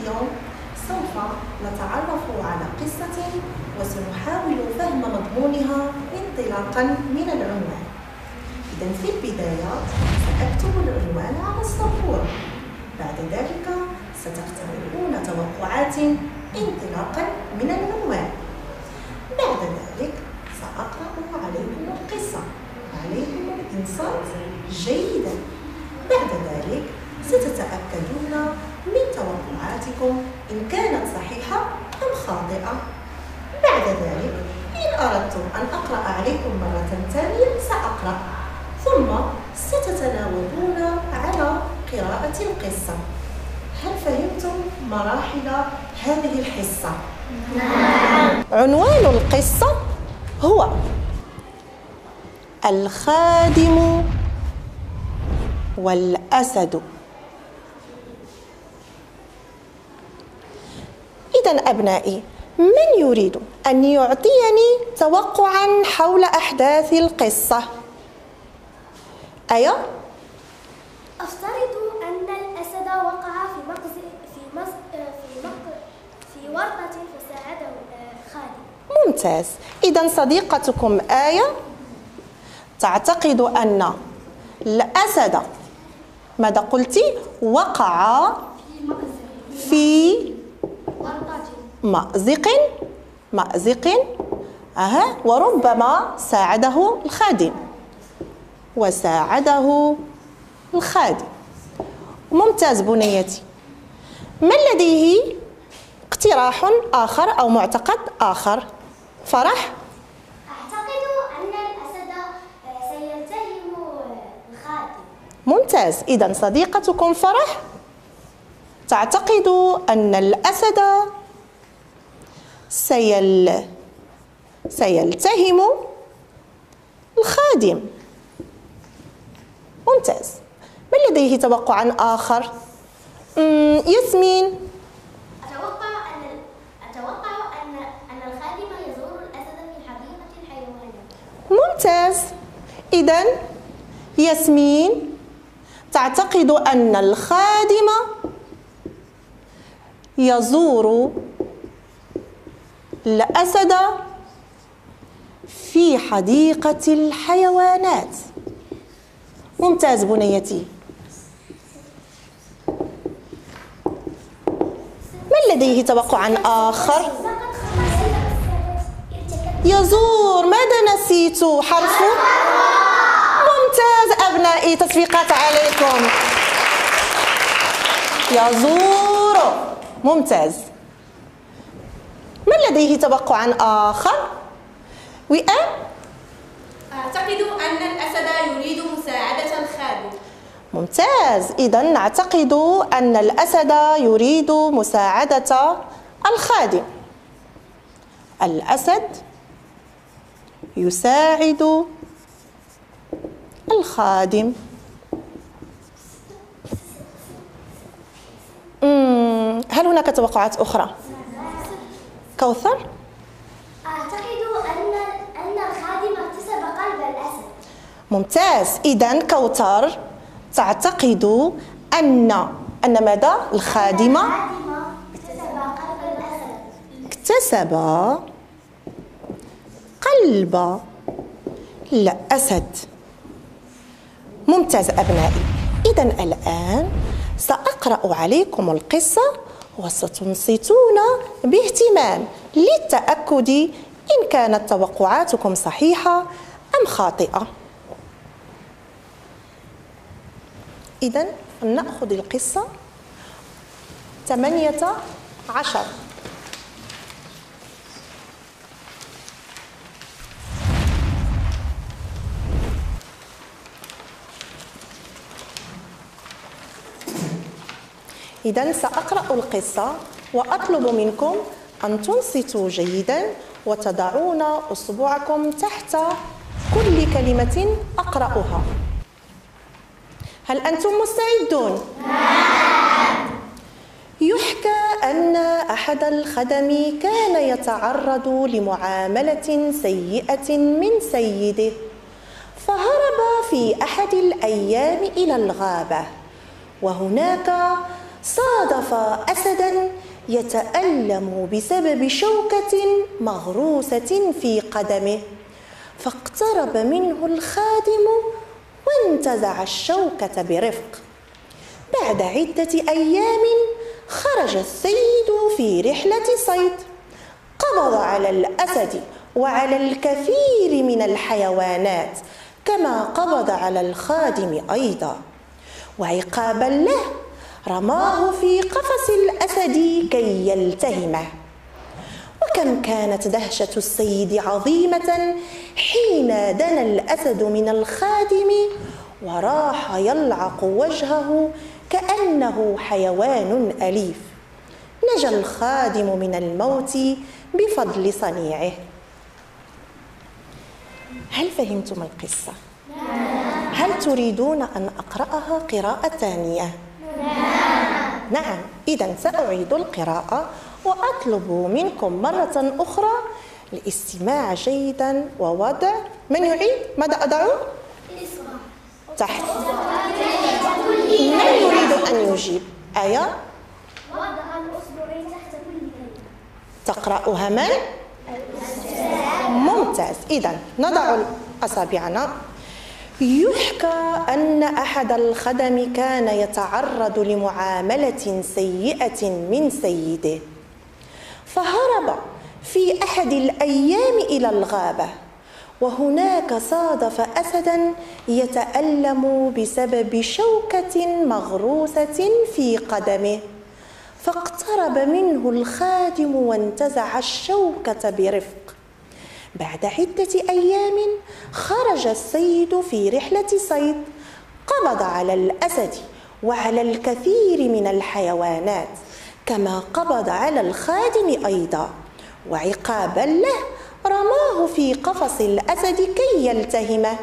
اليوم سوف نتعرف على قصة وسنحاول فهم مضمونها انطلاقا من العنوان. إذا في البداية سأكتب العنوان على السبورة بعد ذلك ستختبرون توقعات انطلاقا من العنوان. بعد ذلك سأقرأ عليكم القصة. عليكم الإنصات جيدا. بعد ذلك ستتأكدون من توقعاتكم إن كانت صحيحة أم خاطئة. بعد ذلك إن أردتم أن أقرأ عليكم مرة ثانية سأقرأ. ثم ستتناوبون على قراءة القصة. هل فهمتم مراحل هذه الحصة؟ نعم. عنوان القصة هو الخادم والأسد. إذا أبنائي من يريد أن يعطيني توقعا حول أحداث القصة؟ أيوة. أفترض أن الأسد وقع في مقز في مز في مق في ورطة فساعده خالد ممتاز. إذا صديقتكم آية. تعتقد أن الأسد ماذا قلت؟ وقع في مأزق مأزق. أها وربما ساعده الخادم. وساعده الخادم. ممتاز بنيتي. ما لديه اقتراح آخر أو معتقد آخر؟ فرح. أعتقد أن الأسد سيلتهم الخادم. ممتاز. إذا صديقتكم فرح. تعتقد أن الأسد سيل سيلتهم الخادم. ممتاز. من لديه توقع آخر؟ ياسمين. أتوقع أن أتوقع أن أن الخادم يزور الأسد في حديقة الحيوانات. ممتاز. إذا ياسمين تعتقد أن الخادم يزور الأسد في حديقة الحيوانات. ممتاز بنيتي. من لديه توقع آخر؟ يزور ماذا نسيت؟ حرف. ممتاز. أبنائي تصفيقات عليكم. يزور. ممتاز. لديه توقع آخر؟ وئام أعتقد أن الأسد يريد مساعدة الخادم. ممتاز. إذا نعتقد أن الأسد يريد مساعدة الخادم. الأسد يساعد الخادم. هل هناك توقعات أخرى؟ كوثر؟ أعتقد أن أن الخادم اكتسب قلب الأسد. ممتاز. إذا كوثر تعتقد أن أن ماذا؟ الخادمة اكتسب قلب الأسد. اكتسب قلب الأسد. ممتاز أبنائي. إذا الآن سأقرأ عليكم القصة وستنصتون باهتمام للتأكد إن كانت توقعاتكم صحيحة أم خاطئة. إذا نأخذ القصة. ثمانية عشر. إذا سأقرأ القصة وأطلب منكم أن تنصتوا جيدا وتضعون أصبعكم تحت كل كلمة أقرأها هل أنتم مستعدون؟ نعم يحكى أن أحد الخدم كان يتعرض لمعاملة سيئة من سيده فهرب في أحد الأيام إلى الغابة وهناك صادف أسدا يتألم بسبب شوكة مغروسة في قدمه فاقترب منه الخادم وانتزع الشوكة برفق. بعد عدة أيام خرج السيد في رحلة صيد قبض على الأسد وعلى الكثير من الحيوانات كما قبض على الخادم أيضا. وعقابا له رماه في قفص الأسد كي يلتهمه وكم كانت دهشة السيد عظيمة حين دنا الأسد من الخادم وراح يلعق وجهه كأنه حيوان أليف نجا الخادم من الموت بفضل صنيعه هل فهمتم القصة؟ هل تريدون أن أقرأها قراءة ثانية؟ نعم إذا سأعيد القراءة وأطلب منكم مرة أخرى الاستماع جيدا ووضع من يعيد؟ ماذا أضع؟ تحت من يريد أن يجيب؟ آية وضع تحت كل تقرأها من؟ ممتاز إذا نضع أصابعنا يحكى أن أحد الخدم كان يتعرض لمعاملة سيئة من سيده. فهرب في أحد الأيام إلى الغابة وهناك صادف أسدا يتألم بسبب شوكة مغروسة في قدمه. فاقترب منه الخادم وانتزع الشوكة برفق بعد عدة أيام خرج السيد في رحلة صيد قبض على الأسد وعلى الكثير من الحيوانات كما قبض على الخادم أيضا. وعقابا له رماه في قفص الأسد كي يلتهمه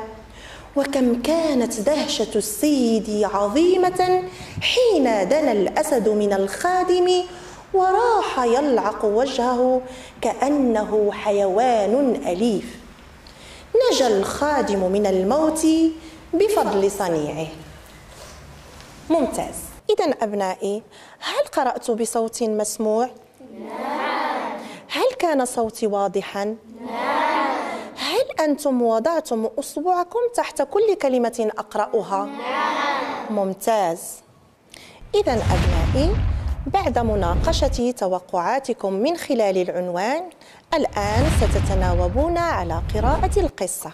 وكم كانت دهشة السيد عظيمة حين دنا الأسد من الخادم وراح يلعق وجهه كأنه حيوان أليف. نجا الخادم من الموت بفضل صنيعه. ممتاز. إذا أبنائي هل قرأت بصوت مسموع؟ نعم. هل كان صوتي واضحا؟ نعم. هل أنتم وضعتم أصبعكم تحت كل كلمة أقرأها؟ نعم. ممتاز. إذا أبنائي بعد مناقشة توقعاتكم من خلال العنوان الآن ستتناوبون على قراءة القصة.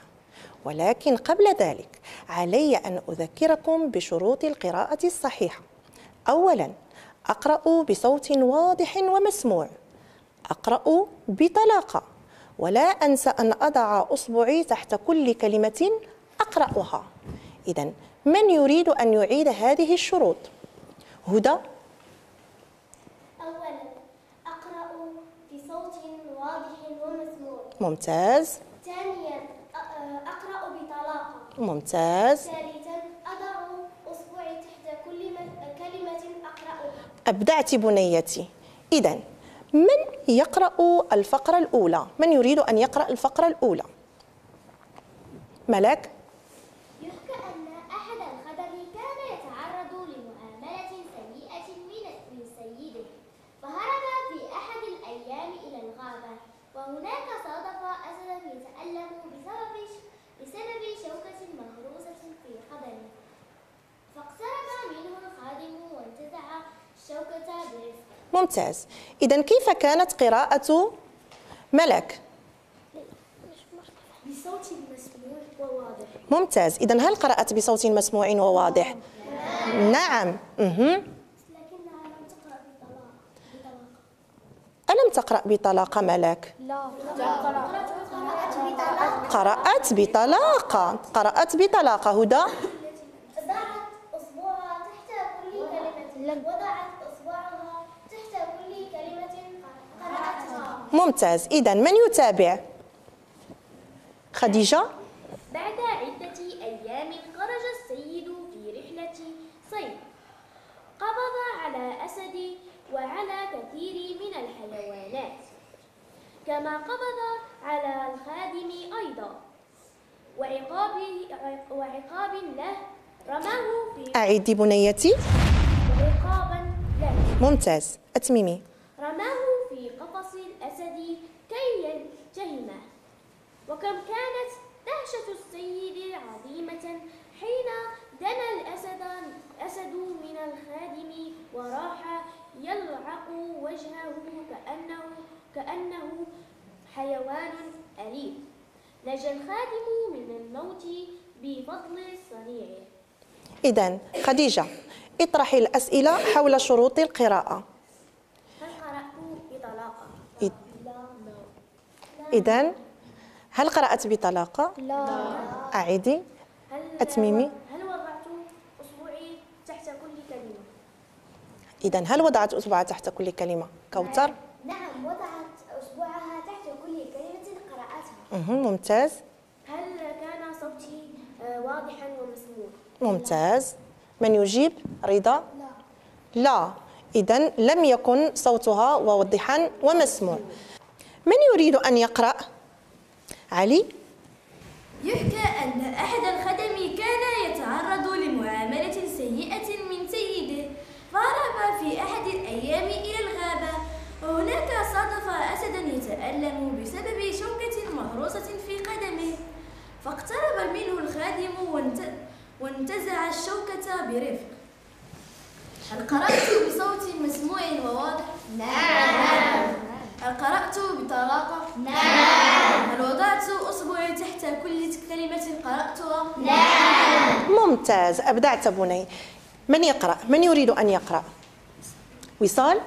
ولكن قبل ذلك علي أن أذكركم بشروط القراءة الصحيحة. أولا أقرأ بصوت واضح ومسموع. أقرأ بطلاقة. ولا أنسى أن أضع أصبعي تحت كل كلمة أقرأها. إذا من يريد أن يعيد هذه الشروط؟ هدى أولا أقرأ بصوت واضح ومسموع ممتاز. ثانيا أقرأ بطلاقة. ممتاز. ثالثا أضع أصبعي تحت كل كلمة أقرأها. أبدعت بنيتي. إذا من يقرأ الفقرة الأولى؟ من يريد أن يقرأ الفقرة الأولى؟ ملك يحكى أن أحد الخدم كان يتعرض لمعاملة سيئة من من سيده فهرب في أحد الأيام إلى الغابة وهناك صادف أسدا يتألم بسبب بسبب شوكة مهروسة في قدمه فاقترب منه الخادم وانتزع الشوكة برفق ممتاز. إذا كيف كانت قراءة ملك؟ بصوت مسموع وواضح. ممتاز. إذا هل قرأت بصوت مسموع وواضح؟ نعم. بطلاقة. ألم تقرأ بطلاقة ملك؟ لا. قرأت بطلاقة. قرأت بطلاقة. هدى؟ أصبعها تحت كل كلمة. وضعت أصبعها تحت كل كلمة قرأتها ممتاز. إذا من يتابع؟ خديجة؟ بعد عدة أيام خرج السيد في رحلة صيد. قبض على أسد وعلى كثير من الحيوانات. كما قبض على الخادم أيضا. وعقاب, وعقاب له رماه في أعيدي بنيتي. ممتاز. أتميمي رماه في قفص الأسد كي يلتهمه وكم كانت دهشة السيد عظيمة حين دنا الأسد الأسد من الخادم وراح يلعق وجهه كأنه كأنه حيوان أليف نجا الخادم من الموت بفضل صنيعه. إذا خديجة اطرحي الأسئلة حول شروط القراءة؟ إذا هل قرأت بطلاقة؟ لا أعيدي أتميمي؟ هل وضعت أصبعي تحت كل كلمة؟ إذا هل وضعت أصبعها تحت كل كلمة؟ كوثر؟ نعم وضعت أصبعها تحت كل كلمة قرأتها مهم. ممتاز هل كان صوتي آه، واضحا ومسموع؟ ممتاز من يجيب؟ رضا؟ لا لا إذا لم يكن صوتها واضحا ومسموع من يريد أن يقرأ؟ علي؟ يحكى أن أحد الخدم كان يتعرض لمعاملة سيئة من سيده فهرب في أحد الأيام إلى الغابة وهناك صادف أسدا يتألم بسبب شوكة مهروسة في قدمه فاقترب منه الخادم وانت- وانتزع الشوكة برفق هل قرأت بصوت مسموع وواضح؟ نعم هل قرأت بطلاقة؟ نعم هل وضعت أصبعي تحت كل كلمة قرأتها؟ ممتاز أبدعت بني من يقرأ؟ من يريد أن يقرأ؟ وصال؟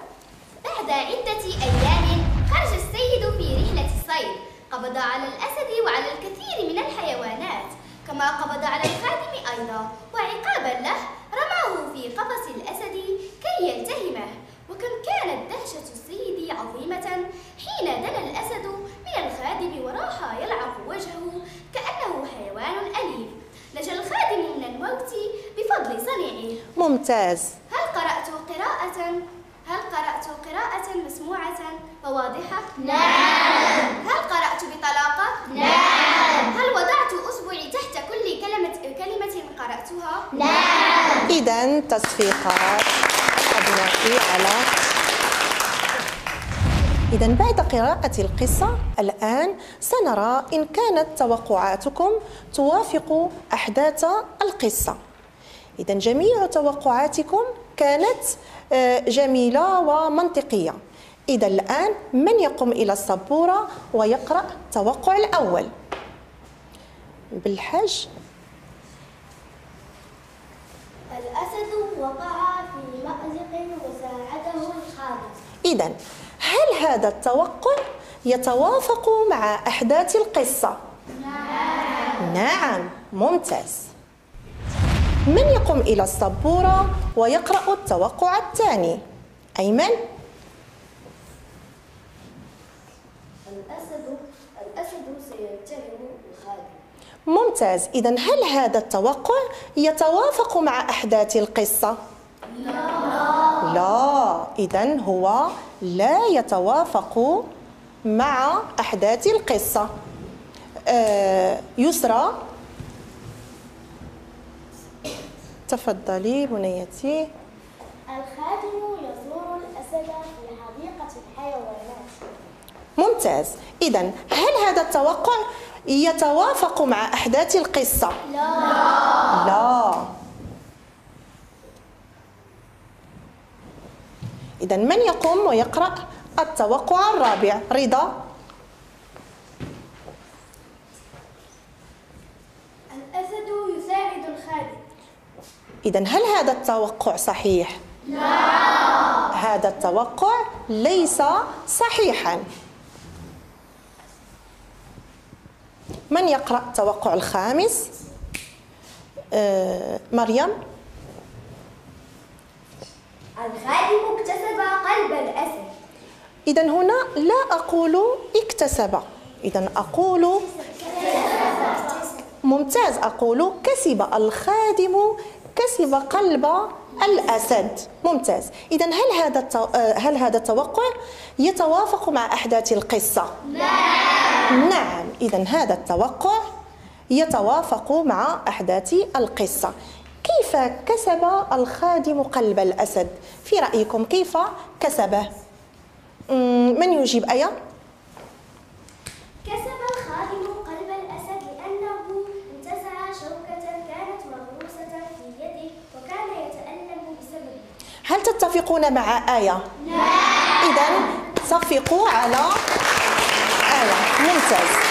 بعد عدة أيام خرج السيد في رحلة الصيد قبض على الأسد وعلى الكثير من الحيوانات كما قبض على الخادم أيضا وعقابا له في قفص الأسد كي يلتهمه. وكم كانت دهشة السيد عظيمة حين دنا الأسد من الخادم وراح يلعق وجهه كأنه حيوان أليف. نجا الخادم من الموت بفضل صنيعه ممتاز. هل قرأت قراءة؟ هل قرأت قراءة مسموعة وواضحة؟ نعم. هل قرأت بطلاقة؟ نعم هل وضعت أصبعي تحت كل كلمة كلمة قرأتها؟ نعم إذا تصفيقات أبنائي على إذا بعد قراءة القصة الآن سنرى إن كانت توقعاتكم توافق أحداث القصة. إذا جميع توقعاتكم كانت آه، جميلة ومنطقية. إذا الآن من يقوم إلى السبورة ويقرأ التوقع الأول؟ بالحج الأسد وقع في مأزق وساعده الخادم إذا هل هذا التوقع يتوافق مع أحداث القصة؟ نعم نعم ممتاز من يقوم إلى السبورة ويقرأ التوقع الثاني؟ أيمن؟ الأسد الأسد سيتهم الخادم ممتاز. إذا هل هذا التوقع يتوافق مع أحداث القصة؟ لا. لا. إذا هو لا يتوافق مع أحداث القصة. آه يسرى. تفضلي بنيتي. الخادم يزور الأسد في حديقة الحيوانات. ممتاز. إذا هل هذا التوقع يتوافق مع أحداث القصة؟ لا لا إذا من يقوم ويقرأ التوقع الرابع؟ رضا الأسد يساعد الخادم إذا هل هذا التوقع صحيح؟ لا هذا التوقع ليس صحيحا من يقرأ التوقع الخامس؟ آه مريم. الخادم اكتسب قلب الأسد. إذا هنا لا أقول اكتسب. إذا أقول ممتاز. أقول كسب. الخادم كسب قلب الأسد. ممتاز. إذا هل هذا التو... آه، هل هذا التوقع يتوافق مع أحداث القصة؟ نعم. نعم. إذا هذا التوقع يتوافق مع أحداث القصة. كيف كسب الخادم قلب الأسد؟ في رأيكم كيف كسبه؟ من يجيب آية كسب الخادم قلب الأسد لأنه انتزع شوكة كانت مغروسة في يده وكان يتألم بسببه. هل تتفقون مع آية؟ لا. إذا صفقوا على آية. ممتاز.